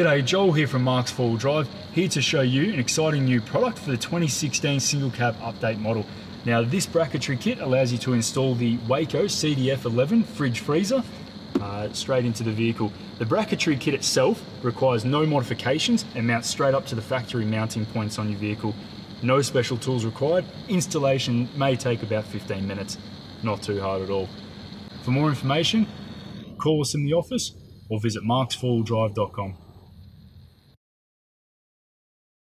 G'day, Joel here from Mark's 4 Drive, here to show you an exciting new product for the 2016 single cab update model. Now this bracketry kit allows you to install the Waeco CDF11 fridge freezer uh, straight into the vehicle. The bracketry kit itself requires no modifications and mounts straight up to the factory mounting points on your vehicle. No special tools required, installation may take about 15 minutes, not too hard at all. For more information, call us in the office or visit marks4drive.com.